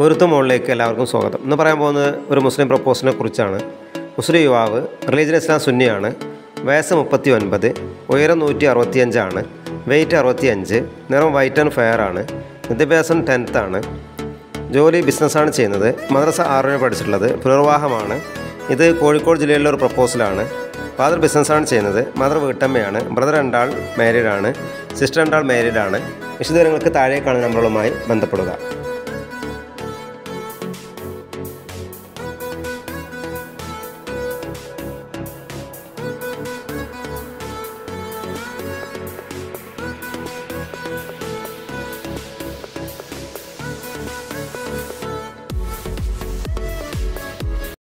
പൊരുത്ത മോളിലേക്ക് എല്ലാവർക്കും സ്വാഗതം. ഇന്ന് പറയാൻ പോകുന്നത് ഒരു മുസ്ലിം പ്രപ്പോസലിനെ കുറിച്ചാണ്. മുസ്ലിം യുവാവ് റിലീജിയൻ ഇസ്ലാം സുന്നിയാണ്. വയസ്സ് മുപ്പത്തി ഒൻപത് ഉയരം നൂറ്റി അറുപത്തിയഞ്ചാണ് വെയിറ്റ് അറുപത്തിയഞ്ച് നിറം വൈറ്റ് ആൻഡ് ഫെയർ ആണ് വിദ്യാഭ്യാസം ടെൻത്താണ് ജോലി ബിസിനസ്സാണ് ചെയ്യുന്നത് മദ്രസ ആറിന് പഠിച്ചിട്ടുള്ളത് പുനർവാഹമാണ് ഇത് കോഴിക്കോട് ജില്ലയിലെ ഒരു പ്രപ്പോസലാണ് ഫാദർ ബിസിനസ്സാണ് ചെയ്യുന്നത് മദർ വീട്ടമ്മയാണ് ബ്രദർ രണ്ടാൾ മാരീഡാണ് സിസ്റ്റർ രണ്ടാൾ മാരീഡാണ് വിശദവിവരങ്ങൾക്ക് താഴേക്കാണ് നമ്മളുമായി ബന്ധപ്പെടുക.